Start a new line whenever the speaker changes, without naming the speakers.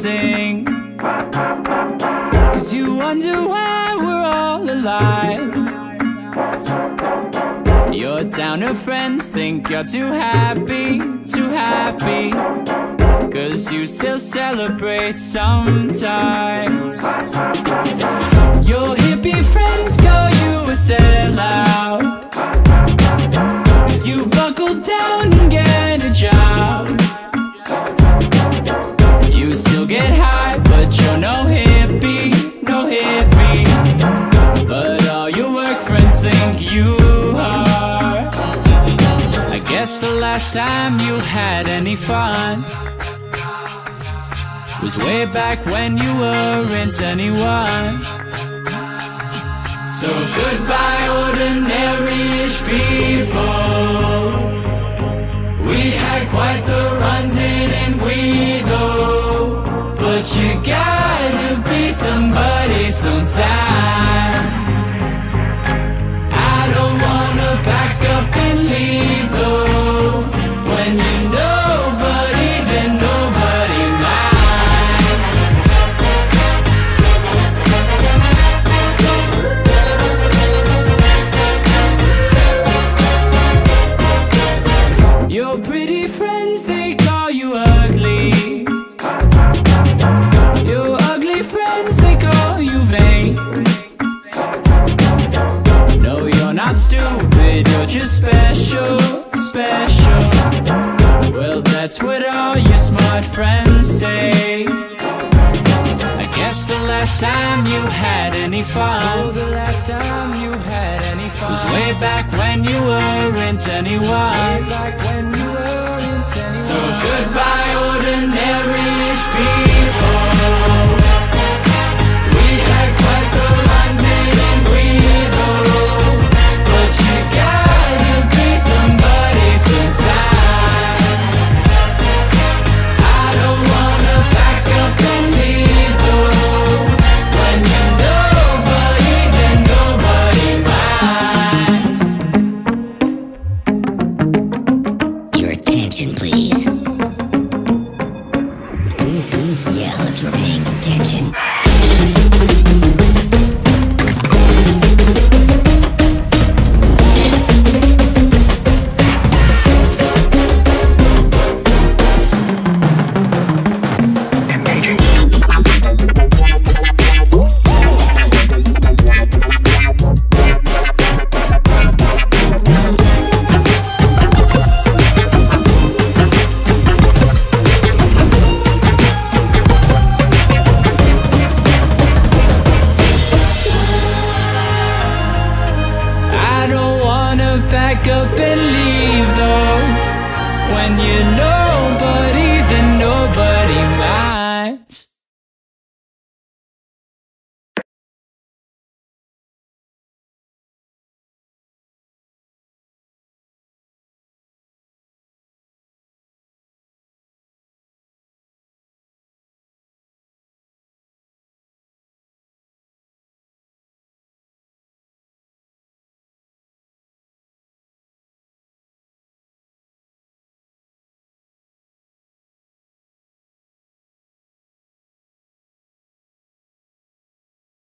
sing. Cause you wonder why we're all alive. Your downer friends think you're too happy, too happy. Cause you still celebrate sometimes. Your hippie friends last time you had any fun was way back when you weren't anyone. So goodbye, ordinary-ish people. We had quite the run, didn't we, though? But you gotta be somebody sometime. Pretty friends, they call you ugly. Your ugly friends, they call you vain. No, you're not stupid, you're just special, special. Well, that's what all your smart friends say. I guess the last time you had any fun, was way back when you weren't anyone. back when you weren't anyone. So goodbye,
Please, yell if you're paying attention.